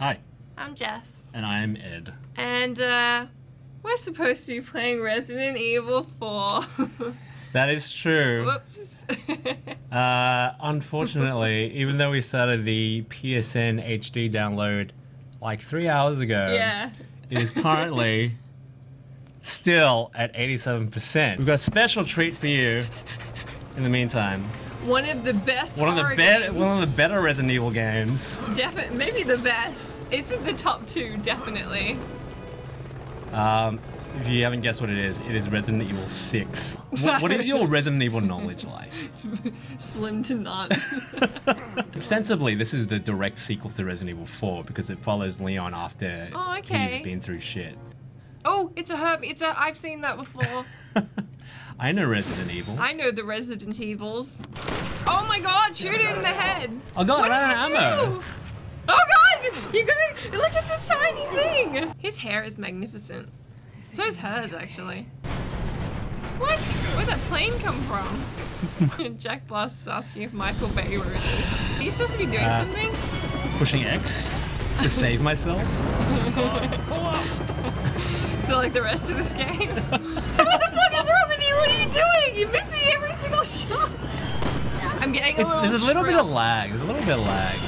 Hi, I'm Jess. and I'm Ed. And uh, we're supposed to be playing Resident Evil 4. That is true. Whoops. Uh, unfortunately, even though we started the PSN HD download like three hours ago, yeah. it is currently still at 87%. We've got a special treat for you in the meantime. One of the best One of the better, one of the better Resident Evil games. Definitely, maybe the best. It's in the top two, definitely. Um, if you haven't guessed what it is, it is Resident Evil 6. What, what is your Resident Evil knowledge like? It's slim to none. Ostensibly, this is the direct sequel to Resident Evil 4 because it follows Leon after Oh, okay. he's been through shit. oh, it's a herb. It's a. I've seen that before. I know Resident Evil. I know the Resident Evils. Oh my god, shoot it in the head. Oh god, What I ran out of you ammo. do? Oh god! You're gonna look at the tiny thing! His hair is magnificent. So is hers actually. What? Where'd that plane come from? Jack Blast asking if Michael Bay were in this. Are you supposed to be doing Uh, something? Pushing X to save myself. So like the rest of this game? doing? You're missing every single shot. I'm getting a It's, little there's a little bit of lag. There's a little bit of lag.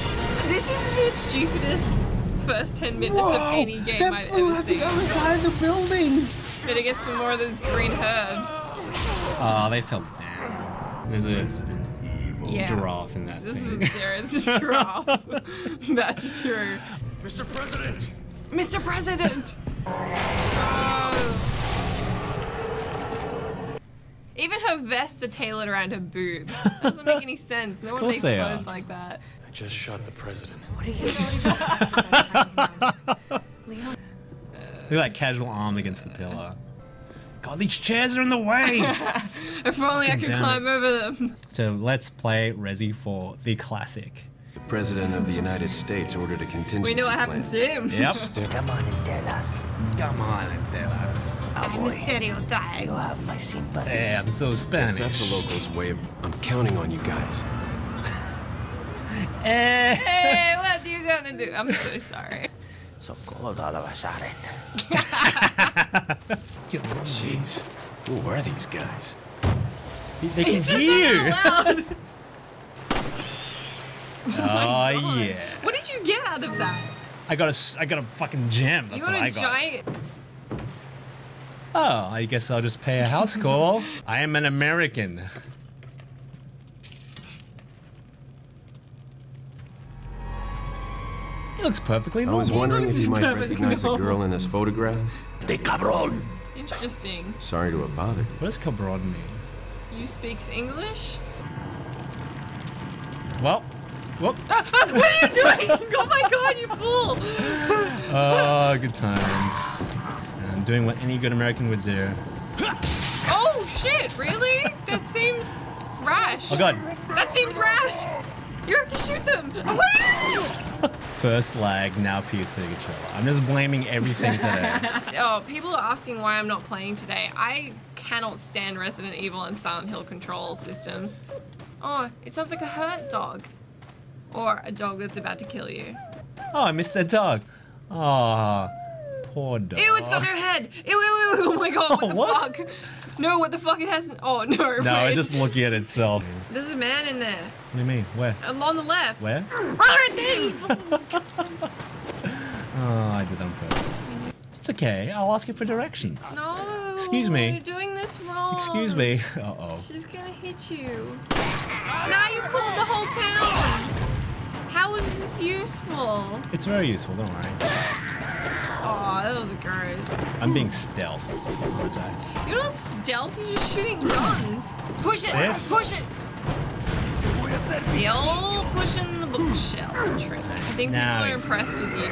This is the stupidest first 10 minutes of any game I've ever seen. side of the building. Better get some more of those green herbs. Oh, they fell down. There's a Yeah. giraffe in that This is, thing. there is a giraffe. That's true. Mr. President! Mr. President! Oh. Even her vests are tailored around her boobs. Doesn't make any sense. No one makes they clothes are. like that. I just shot the president. What are you doing? Leon. Look at that casual arm against the pillar. God, these chairs are in the way. If only I could Damn it. climb over them. so let's play Resi 4 the classic. The President of the United States ordered a contingency We know what plan. happens to him. Yep. Come on and tell us. Come on and tell us. I'm Cowboy, stereotype. you have my sympathy. Hey, I'm so Spanish. That's a local's way of. I'm counting on you guys. Eh. Hey, what are you gonna do? I'm so sorry. So cold all of a sudden. Jeez, who are these guys? They can Said hear you. Out loud. Oh, God. yeah. What did you get out of that? I got a, s- I got a fucking gem. That's you what got got. giant. Oh, I guess I'll just pay a house call. I am an American. He looks perfectly normal. I was wondering if looks you might perfectly recognize a girl in this photograph. De cabron! Interesting. Sorry to have bothered. What does cabron mean? You speaks English? Well, whoop. Ah, ah, what are you doing? oh my god, you fool! Oh, good times. I'm doing what any good American would do. Oh shit, really? That seems rash. Oh god, That seems rash! You have to shoot them! First lag, now PS3 controller. I'm just blaming everything today. Oh, people are asking why I'm not playing today. I cannot stand Resident Evil and Silent Hill control systems. Oh, it sounds like a hurt dog. Or a dog that's about to kill you. Oh, I missed that dog. Oh, poor dog. Ew, it's got no head! Ew, ew, ew, oh my god, what Oh, the what? fuck? No, what the fuck, it hasn't. Oh, no, No, it's just looking at itself. There's a man in there. What do you mean? Where? Um, On the left. Where? Right there! you- Oh, I did that on purpose. It's okay. I'll ask you for directions. No. Excuse me. You're doing this wrong. Excuse me. Uh oh. She's gonna hit you. Now you called the whole town. How is this useful? It's very useful. Don't worry. Oh, that was gross. I'm being stealth. You're not stealth. You're just shooting guns. Push it. This? Push it. The old pushing the bookshelf trick. I think Now people are impressed with you.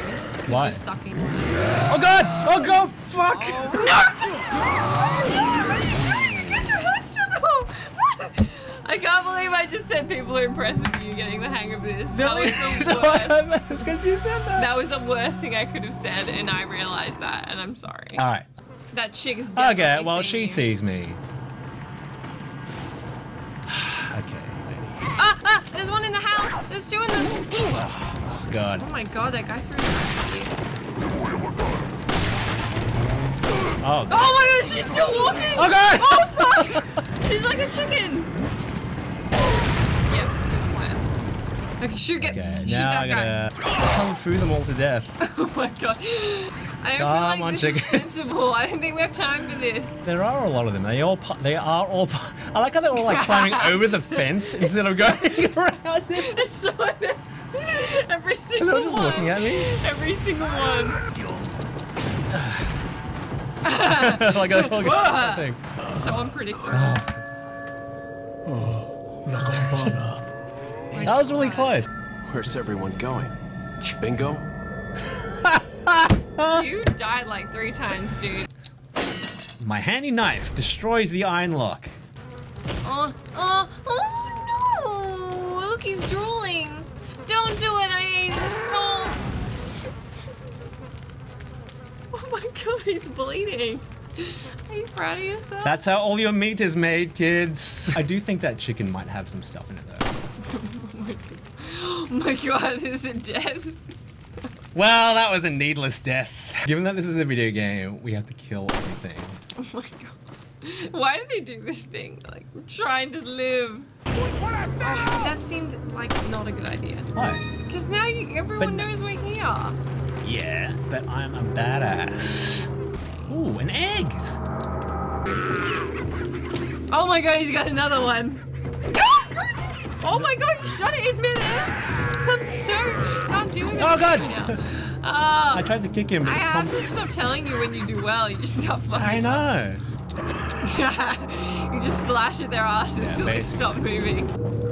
Why? You're sucking. Oh god! Oh god! Fuck! Get your head shut off! I can't believe I just said people are impressed with you getting the hang of this. That was the worst. That's because you said that. That was the worst thing I could have said, and I realized that, and I'm sorry. All right. That chick is definitely Okay. Well, she you. sees me. okay. lady. Ah, ah! There's one in the house. There's two in the. oh, God. Oh my god, that guy threw a knife at you. Oh. Oh my god, she's still walking! Oh, God! Oh fuck! she's like a chicken! Okay, shoot, get, Okay, shoot now that I guy. gotta come through them all to death. Oh my god. I don't Come feel like on, this chicken. is sensible. I don't think we have time for this. There are a lot of them. They all they are all. I like how they're all like climbing over the fence instead of going around it. It's so Every And single they're just one. looking at me. Every single one. like a, like a thing. So unpredictable. Oh. Oh, la campana. That was really close. Where's everyone going? Bingo? You died like three times, dude. My handy knife destroys the iron lock. Oh, oh, oh no! Look, he's drooling. Don't do it, I ain't. No. Oh my god, he's bleeding. Are you proud of yourself? That's how all your meat is made, kids. I do think that chicken might have some stuff in it though. Oh my god, is it dead? Well, that was a needless death. Given that this is a video game, we have to kill everything. Oh my god. Why do they do this thing? Like, we're trying to live. Oh, that seemed like not a good idea. Why? Because now you, everyone But- knows we're here. Yeah, but I'm a badass. Ooh, an egg! Oh my god, he's got another one. Oh my god, you shot it in midair. I'm so can't do it. Oh, God. I ah. tried to kick him, but I have to stop telling you when you do well. You just stop fucking. I know. you just slash at their asses Yeah, till they stop moving.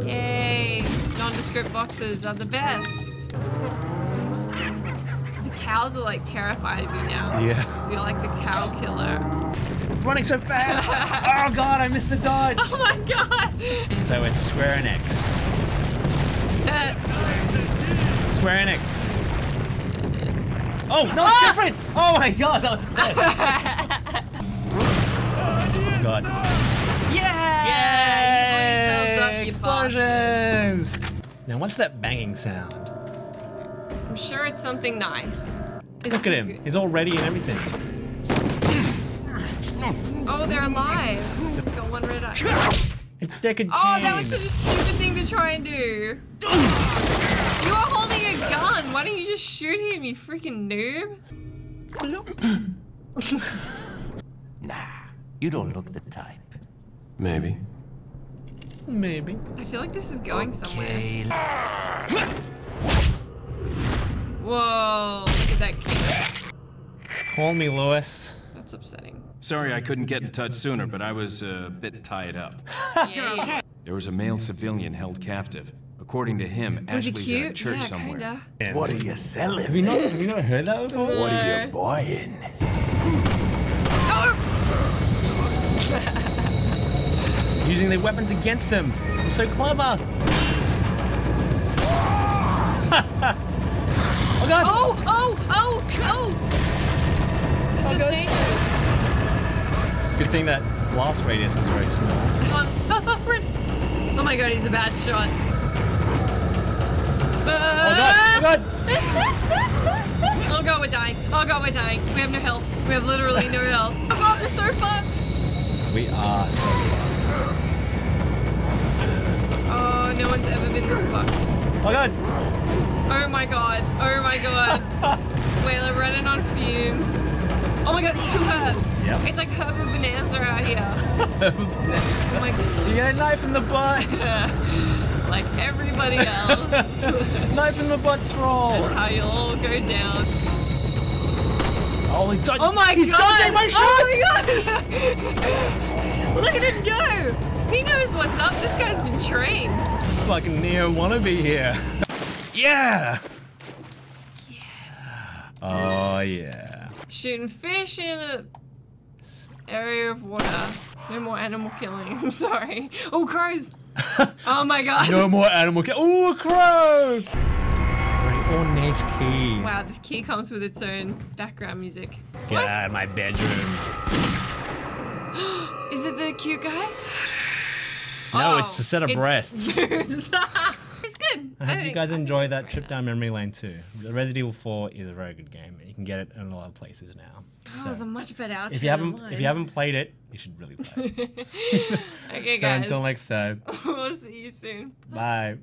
Yay! Nondescript boxes are the best. Cows are like terrified of you now. Yeah. You're like the cow killer. Running so fast! oh god, I missed the dodge! Oh my god! So it's Square Enix. That's Square Enix. Oh, no, it's ah! different! Oh my god, that was close. oh god. yeah! Yay! You blew yourselves up, you bastard. Explosions! Now, what's that banging sound? I'm sure it's something nice. Is Look at him. He's all ready and everything. Oh, they're alive. He's got one red eye. It's Deckard Oh, that was such a stupid thing to try and do. You are holding a gun. Why don't you just shoot him, you freaking noob? Nah, you don't look the type. Maybe. Maybe. I feel like this is going somewhere. Okay, Whoa, look at that kick. Call me Luis. That's upsetting. Sorry I couldn't get in touch sooner, but I was uh, a bit tied up. Yeah, There was a male civilian held captive. According to him, Was Ashley's at a church yeah, somewhere. kinda. what are you Have selling? you not have you not heard that before? What are you buying? Oh, Using their weapons against them. I'm so clever. oh god! oh, oh, oh, oh! This is God. dangerous. Good thing that blast radius was very small. Oh. Oh my god, he's a bad shot. Oh god! Oh god! oh god, we're dying. Oh god, we're dying. We have no health. We have literally no health. Oh god, we're so fucked. We are so fucked. Oh, no one's ever been this fucked. Oh god! Oh my god. Oh my god. We're running on fumes. Oh my god, it's two herbs. Yep. It's like herb and bonanza out here. Oh my you get a knife in the butt! like everybody else. knife in the butts for all! That's how you'll all go down. Oh, he dodged! Oh my he's god! dodging my shots! Oh my god! Look at him go! He knows what's up. This guy's been trained. Fucking Neo wannabe here. Yeah! Yes. Oh yeah. Shooting fish in a area of water. No more animal killing. I'm sorry. Oh, crows! oh my god! No more animal kill. Ooh, a crow! Very ornate key. Wow, this key comes with its own background music. Get What? out of my bedroom. Is it the cute guy? No, Oh, it's a set of it's breasts. it's. I hope you guys enjoy that trip down memory lane too. The Resident Evil 4 is a very good game, and you can get it in a lot of places now. Oh, that was a much better outro. if you haven't than if you haven't played it, you should really play it. mine. okay, so guys. until next time, we'll see you soon. bye.